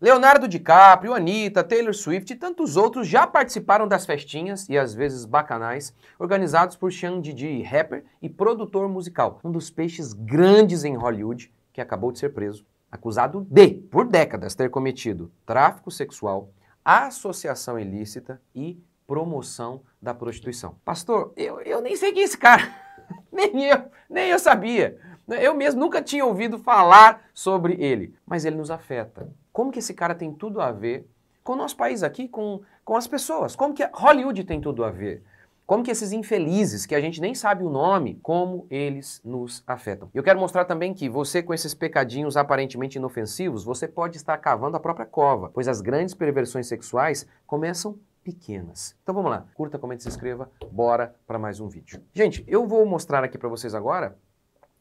Leonardo DiCaprio, Anitta, Taylor Swift e tantos outros já participaram das festinhas e às vezes bacanais organizados por Sean Diddy, rapper e produtor musical, um dos peixes grandes em Hollywood que acabou de ser preso, acusado de, por décadas, ter cometido tráfico sexual, associação ilícita e promoção da prostituição. Pastor, eu, eu nem sei quem é esse cara, nem eu, nem eu sabia. Eu mesmo nunca tinha ouvido falar sobre ele, mas ele nos afeta. Como que esse cara tem tudo a ver com o nosso país aqui, com, com as pessoas? Como que Hollywood tem tudo a ver? Como que esses infelizes, que a gente nem sabe o nome, como eles nos afetam. Eu quero mostrar também que você, com esses pecadinhos aparentemente inofensivos, você pode estar cavando a própria cova, pois as grandes perversões sexuais começam pequenas. Então vamos lá, curta, comente, se inscreva, bora para mais um vídeo. Gente, eu vou mostrar aqui para vocês agora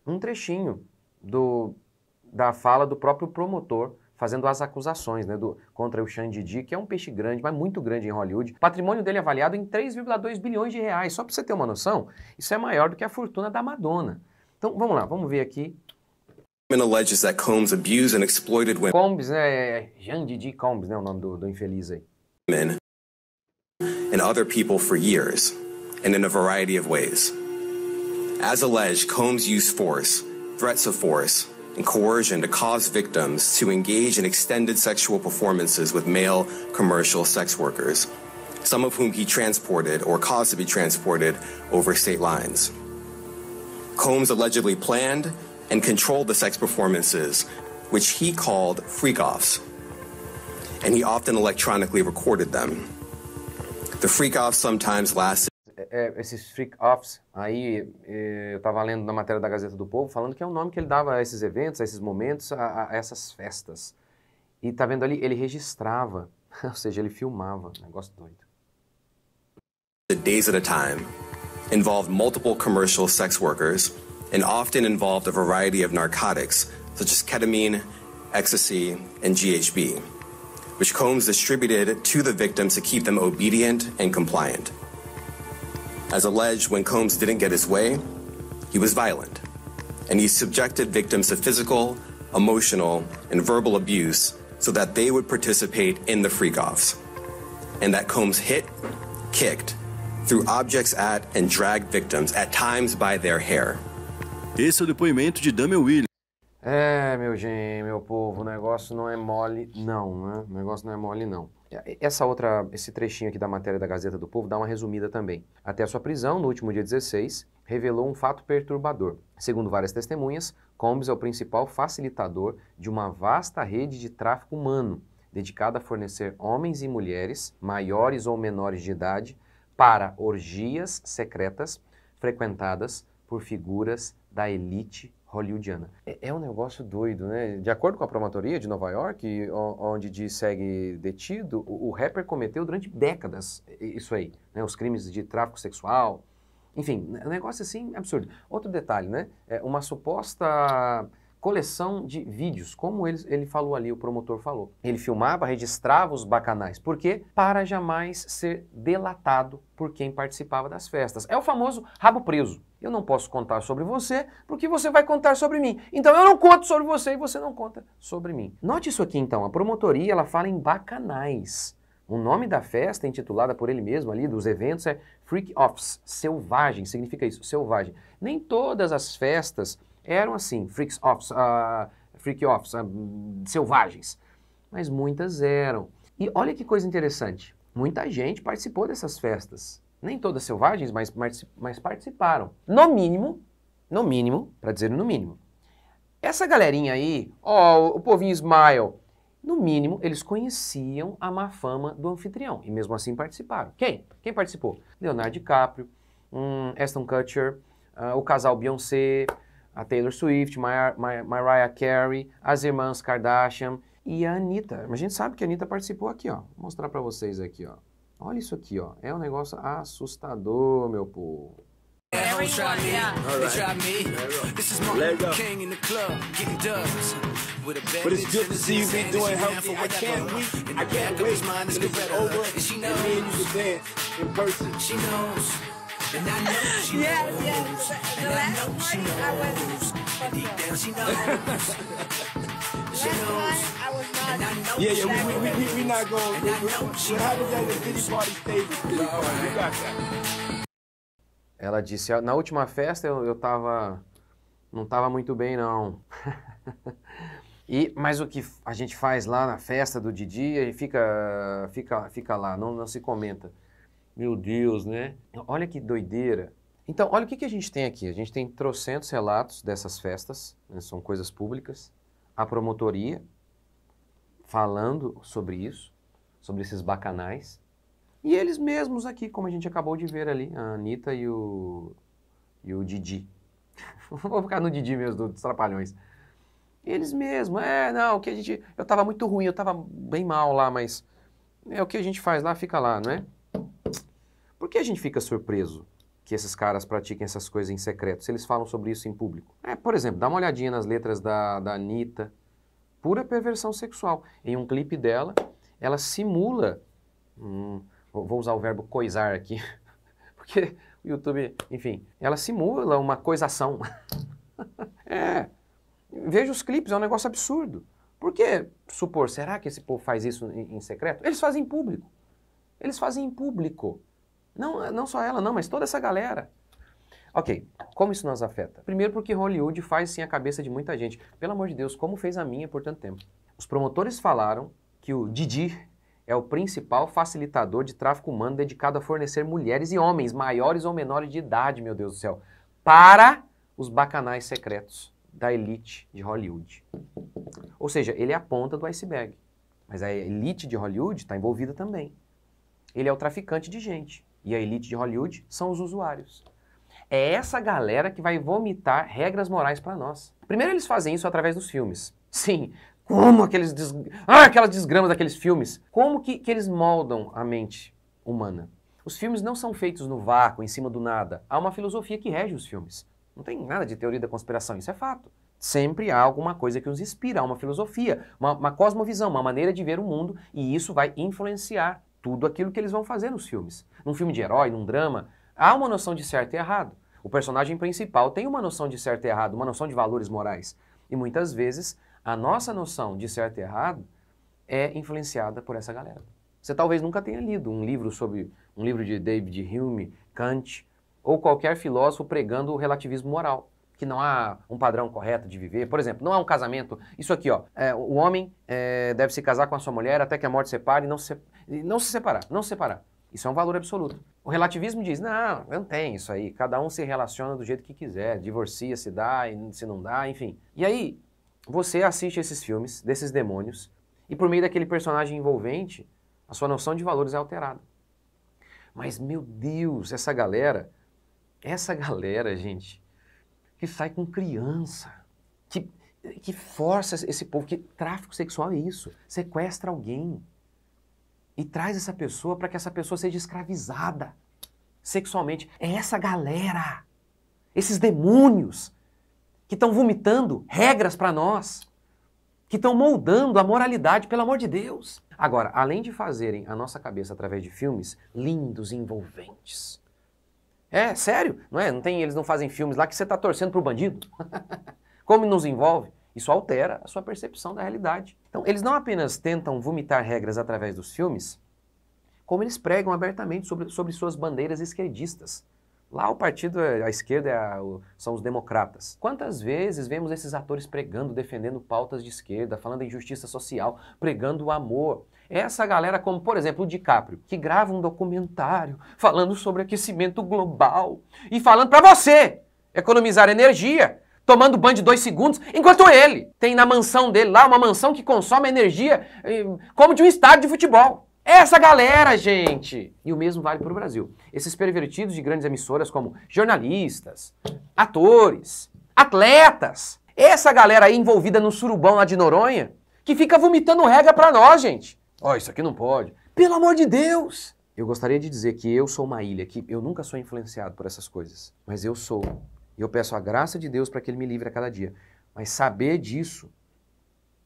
um trechinho do, da fala do próprio promotor fazendo as acusações né, do, contra o Sean Didi, que é um peixe grande, mas muito grande em Hollywood. O patrimônio dele é avaliado em 3,2 bilhões de reais. Só para você ter uma noção, isso é maior do que a fortuna da Madonna. Então vamos lá, vamos ver aqui. Combs abused and exploited women. Combs, né? Jean Didi Combs, né? O nome do, do infeliz aí. And other people for years, and in a variety of ways. As alleged, Combs used force, threats of force, and coercion to cause victims to engage in extended sexual performances with male commercial sex workers, some of whom he transported or caused to be transported over state lines. Combs allegedly planned and controlled the sex performances, which he called freak offs, and he often electronically recorded them. The freak offs sometimes lasted. É, esses freak-offs, aí é, eu estava lendo na matéria da Gazeta do Povo, falando que é o nome que ele dava a esses eventos, a esses momentos, a, a essas festas. E tá vendo ali, ele registrava, ou seja, ele filmava, negócio doido. Days at a time, involved multiple commercial sex workers, and often involved a variety of narcotics, such as ketamine, ecstasy, and GHB, which Combs distributed to the victims to keep them obedient and compliant. As alleged, when Combs didn't get his way, he was violent, and he subjected victims to physical, emotional, and verbal abuse so that they would participate in the freak offs. And that Combs hit, kicked, threw objects at, and dragged victims, at times by their hair. Esse é o depoimento de Damian Williams. É, meu gente, meu povo, o negócio não é mole, não, né? O negócio não é mole, não. Essa outra, esse trechinho aqui da matéria da Gazeta do Povo dá uma resumida também. Até a sua prisão, no último dia 16, revelou um fato perturbador. Segundo várias testemunhas, Combs é o principal facilitador de uma vasta rede de tráfico humano, dedicada a fornecer homens e mulheres, maiores ou menores de idade, para orgias secretas frequentadas por figuras da elite hollywoodiana. É, é, um negócio doido, né? De acordo com a promotoria de Nova York, onde diz segue detido, o, rapper cometeu durante décadas isso aí, né? Os crimes de tráfico sexual, enfim, um negócio assim absurdo. Outro detalhe, né? É uma suposta coleção de vídeos, como ele, ele falou ali, o promotor falou. Ele filmava, registrava os bacanais. Por quê? Para jamais ser delatado por quem participava das festas. É o famoso rabo preso. Eu não posso contar sobre você porque você vai contar sobre mim. Então eu não conto sobre você e você não conta sobre mim. Note isso aqui então, a promotoria ela fala em bacanais. O nome da festa, intitulada por ele mesmo ali, dos eventos, é Freak Offs, selvagem, significa isso, selvagem. Nem todas as festas eram assim, freaks offs, uh, freak offs, uh, selvagens. Mas muitas eram. E olha que coisa interessante. Muita gente participou dessas festas. Nem todas selvagens, mas, mas participaram. No mínimo, no mínimo, para dizer no mínimo. Essa galerinha aí, ó, o povinho Smile, no mínimo, eles conheciam a má fama do anfitrião e mesmo assim participaram. Quem? Quem participou? Leonardo DiCaprio, um, Aston Kutcher, uh, o casal Beyoncé, a Taylor Swift, Mariah, Mariah Carey, as irmãs Kardashian e a Anitta. A gente sabe que a Anitta participou aqui, ó. Vou mostrar para vocês aqui, ó. Olha isso aqui, ó. É um negócio assustador, meu povo. But it's good to see you be doing healthy. I can't wait. I can't wait till it's over and me and you can dance in person. She knows. Yeah, yeah, we, we, we, we not going. Ela disse, na última festa eu, eu tava, não tava muito bem não. e, mas o que a gente faz lá na festa do Didi, fica, fica, fica lá, não, não se comenta. Meu Deus, né? Olha que doideira. Então, olha o que, que a gente tem aqui. A gente tem trocentos relatos dessas festas, né, são coisas públicas. A promotoria falando sobre isso, sobre esses bacanais. E eles mesmos aqui, como a gente acabou de ver ali, a Anitta e o, e o Didi. Vou ficar no Didi mesmo, dos Trapalhões. Eles mesmos, é, não, o que a gente. Eu tava muito ruim, eu tava bem mal lá, mas. É o que a gente faz lá, fica lá, não é? Por que a gente fica surpreso que esses caras pratiquem essas coisas em secreto, se eles falam sobre isso em público? É, por exemplo, dá uma olhadinha nas letras da, da Anitta. Pura perversão sexual. Em um clipe dela, ela simula. Hum, vou usar o verbo coisar aqui, porque o YouTube, enfim, ela simula uma coisação. é. Veja os clipes, é um negócio absurdo. Por que supor, será que esse povo faz isso em, em secreto? Eles fazem em público. Eles fazem em público. Não, não só ela, não, mas toda essa galera. Ok, como isso nos afeta? Primeiro porque Hollywood faz sim a cabeça de muita gente. Pelo amor de Deus, como fez a minha por tanto tempo. Os promotores falaram que o Didi é o principal facilitador de tráfico humano dedicado a fornecer mulheres e homens, maiores ou menores de idade, meu Deus do céu, para os bacanais secretos da elite de Hollywood. Ou seja, ele é a ponta do iceberg. Mas a elite de Hollywood está envolvida também. Ele é o traficante de gente. E a elite de Hollywood são os usuários. É essa galera que vai vomitar regras morais para nós. Primeiro, eles fazem isso através dos filmes. Sim, como aqueles des... ah, aquelas desgramas daqueles filmes. Como que, que eles moldam a mente humana? Os filmes não são feitos no vácuo, em cima do nada. Há uma filosofia que rege os filmes. Não tem nada de teoria da conspiração, isso é fato. Sempre há alguma coisa que os inspira, uma filosofia, uma, uma cosmovisão, uma maneira de ver o mundo, e isso vai influenciar tudo aquilo que eles vão fazer nos filmes. Num filme de herói, num drama, há uma noção de certo e errado. O personagem principal tem uma noção de certo e errado, uma noção de valores morais. E muitas vezes a nossa noção de certo e errado é influenciada por essa galera. Você talvez nunca tenha lido um livro sobre um livro de David Hume, Kant ou qualquer filósofo pregando o relativismo moral, que não há um padrão correto de viver. Por exemplo, não há um casamento. Isso aqui, ó, é, o homem é, deve se casar com a sua mulher até que a morte separe e não se, não se separar, não se separar. Isso é um valor absoluto. O relativismo diz, não, não tem isso aí. Cada um se relaciona do jeito que quiser, divorcia se dá, se não dá, enfim. E aí, você assiste esses filmes desses demônios e por meio daquele personagem envolvente, a sua noção de valores é alterada. Mas, meu Deus, essa galera, essa galera, gente, que sai com criança, que, que força esse povo, que tráfico sexual é isso, sequestra alguém, e traz essa pessoa para que essa pessoa seja escravizada sexualmente. É essa galera, esses demônios que estão vomitando regras para nós, que estão moldando a moralidade, pelo amor de Deus. Agora, além de fazerem a nossa cabeça através de filmes lindos e envolventes. É, sério, não é? Não tem, eles não fazem filmes lá que você está torcendo para o bandido? Como nos envolve? Isso altera a sua percepção da realidade. Então, eles não apenas tentam vomitar regras através dos filmes, como eles pregam abertamente sobre, sobre suas bandeiras esquerdistas. Lá o partido, a esquerda é a, são os democratas. Quantas vezes vemos esses atores pregando, defendendo pautas de esquerda, falando em justiça social, pregando o amor? Essa galera, como por exemplo o DiCaprio, que grava um documentário falando sobre aquecimento global e falando para você economizar energia, tomando banho de dois segundos, enquanto ele tem na mansão dele lá uma mansão que consome energia eh, como de um estádio de futebol. Essa galera, gente! E o mesmo vale para o Brasil. Esses pervertidos de grandes emissoras como jornalistas, atores, atletas, essa galera aí envolvida no surubão lá de Noronha, que fica vomitando regra para nós, gente. Ó, oh, isso aqui não pode. Pelo amor de Deus! Eu gostaria de dizer que eu sou uma ilha, que eu nunca sou influenciado por essas coisas, mas eu sou e eu peço a graça de Deus para que Ele me livre a cada dia. Mas saber disso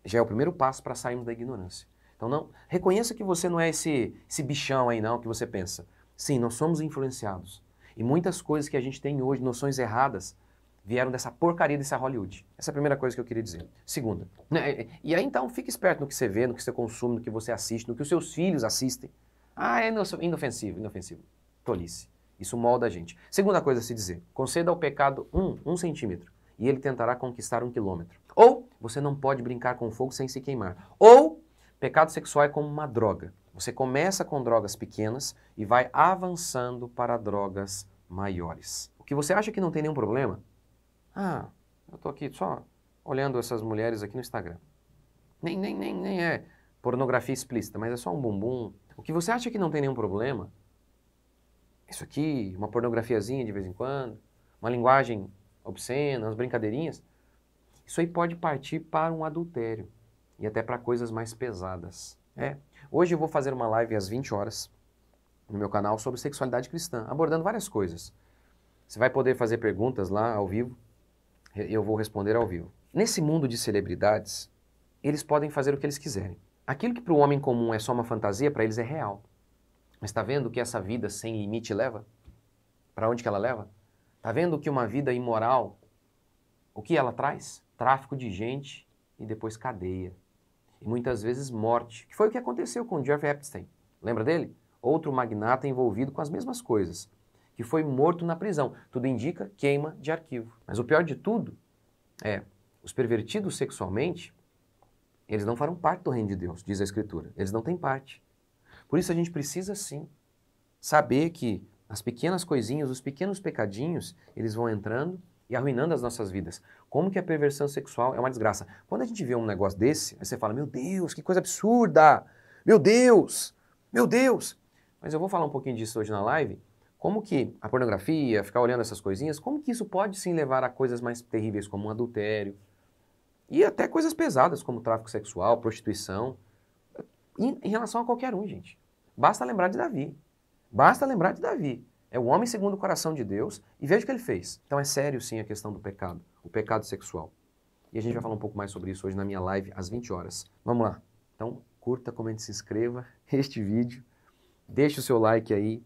já é o primeiro passo para sairmos da ignorância. Então não reconheça que você não é esse, esse bichão aí não que você pensa. Sim, nós somos influenciados. E muitas coisas que a gente tem hoje, noções erradas, vieram dessa porcaria desse Hollywood. Essa é a primeira coisa que eu queria dizer. Segunda, né, e aí então fique esperto no que você vê, no que você consome, no que você assiste, no que os seus filhos assistem. Ah, é inofensivo, inofensivo. Tolice. Isso molda a gente. Segunda coisa a se dizer, conceda ao pecado um, um centímetro e ele tentará conquistar um quilômetro. Ou você não pode brincar com fogo sem se queimar. Ou pecado sexual é como uma droga. Você começa com drogas pequenas e vai avançando para drogas maiores. O que você acha que não tem nenhum problema? Ah, eu estou aqui só olhando essas mulheres aqui no Instagram. Nem, nem, nem, nem é pornografia explícita, mas é só um bumbum. O que você acha que não tem nenhum problema? Isso aqui, uma pornografiazinha de vez em quando, uma linguagem obscena, umas brincadeirinhas. Isso aí pode partir para um adultério e até para coisas mais pesadas. É. Hoje eu vou fazer uma live às 20 horas no meu canal sobre sexualidade cristã, abordando várias coisas. Você vai poder fazer perguntas lá ao vivo, eu vou responder ao vivo. Nesse mundo de celebridades, eles podem fazer o que eles quiserem. Aquilo que para o homem comum é só uma fantasia, para eles é real. Mas está vendo que essa vida sem limite leva? Para onde que ela leva? Está vendo que uma vida imoral, o que ela traz? Tráfico de gente e depois cadeia e muitas vezes morte, que foi o que aconteceu com Jeffrey Epstein. Lembra dele? Outro magnata envolvido com as mesmas coisas, que foi morto na prisão. Tudo indica queima de arquivo. Mas o pior de tudo é, os pervertidos sexualmente, eles não farão parte do reino de Deus, diz a Escritura. Eles não têm parte. Por isso a gente precisa sim saber que as pequenas coisinhas, os pequenos pecadinhos, eles vão entrando e arruinando as nossas vidas. Como que a perversão sexual é uma desgraça? Quando a gente vê um negócio desse, você fala, meu Deus, que coisa absurda! Meu Deus! Meu Deus! Mas eu vou falar um pouquinho disso hoje na live. Como que a pornografia, ficar olhando essas coisinhas, como que isso pode sim levar a coisas mais terríveis como um adultério e até coisas pesadas como tráfico sexual, prostituição, em, em relação a qualquer um, gente. Basta lembrar de Davi. Basta lembrar de Davi. É o homem segundo o coração de Deus e veja o que ele fez. Então é sério sim a questão do pecado, o pecado sexual. E a gente vai falar um pouco mais sobre isso hoje na minha live às 20 horas. Vamos lá. Então curta, comente, se inscreva este vídeo, deixe o seu like aí,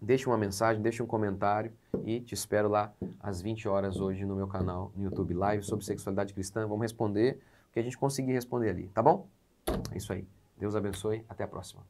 deixe uma mensagem, deixe um comentário e te espero lá às 20 horas hoje no meu canal no YouTube Live sobre sexualidade cristã. Vamos responder o que a gente conseguir responder ali, tá bom? É isso aí. Deus abençoe. Até a próxima.